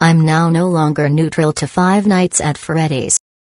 I'm now no longer neutral to Five Nights at Freddy's.